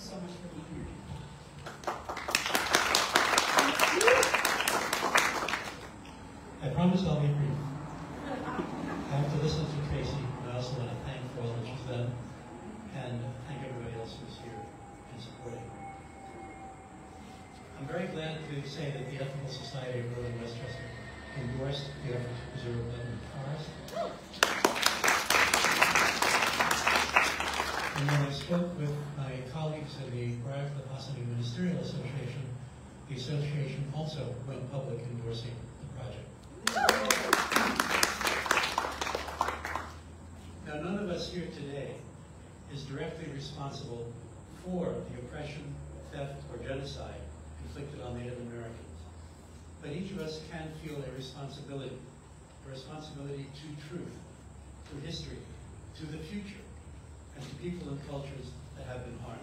so much for being here. I promise I'll be brief. I have to listen to Tracy, and I also want to thank for all that she's done, and thank everybody else who's here and supporting. I'm very glad to say that the Ethical Society of Northern Westchester endorsed the effort to preserve Lebanon Forest. And when I spoke with my in the Briarcliff Ossining Ministerial Association, the association also went public endorsing the project. Now, none of us here today is directly responsible for the oppression, theft, or genocide inflicted on Native Americans. But each of us can feel a responsibility, a responsibility to truth, to history, to the future, and to people and cultures that have been harmed.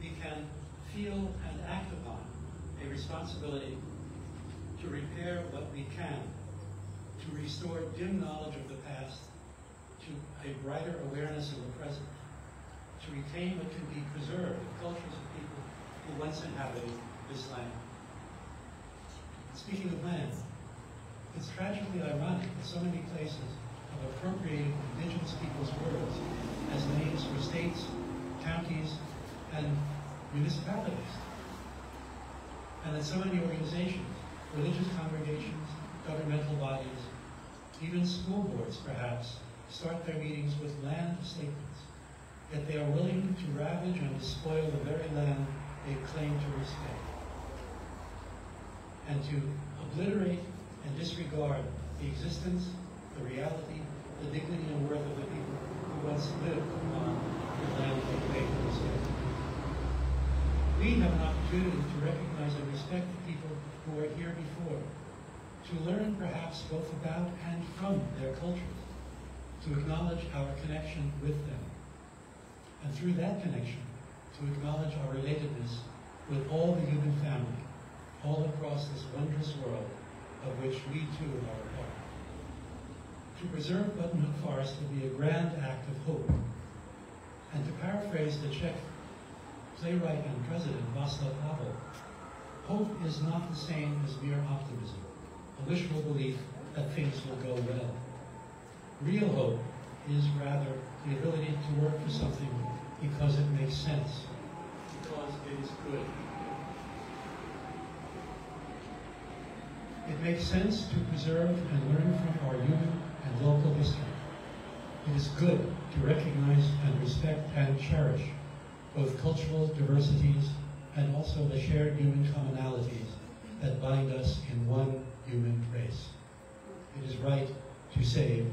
We can feel and act upon a responsibility to repair what we can, to restore dim knowledge of the past, to a brighter awareness of the present, to retain what can be preserved, the cultures of people who once inhabited this land. Speaking of land, it's tragically ironic that so many places have appropriated indigenous people's words as names for states, counties, and municipalities. And that so many organizations, religious congregations, governmental bodies, even school boards perhaps, start their meetings with land statements. Yet they are willing to ravage and despoil the very land they claim to respect. And to obliterate and disregard the existence, the reality, the dignity and worth of the people who once lived on the land they claim to respect. We have an opportunity to recognize and respect the people who were here before, to learn perhaps both about and from their cultures, to acknowledge our connection with them, and through that connection, to acknowledge our relatedness with all the human family, all across this wondrous world of which we too are a part. To preserve Buttonhook Forest would be a grand act of hope. And to paraphrase the Czech playwright and president Václav Havel, hope is not the same as mere optimism, a wishful belief that things will go well. Real hope is rather the ability to work for something because it makes sense, because it is good. It makes sense to preserve and learn from our human and local history. It is good to recognize and respect and cherish both cultural diversities and also the shared human commonalities that bind us in one human race. It is right to save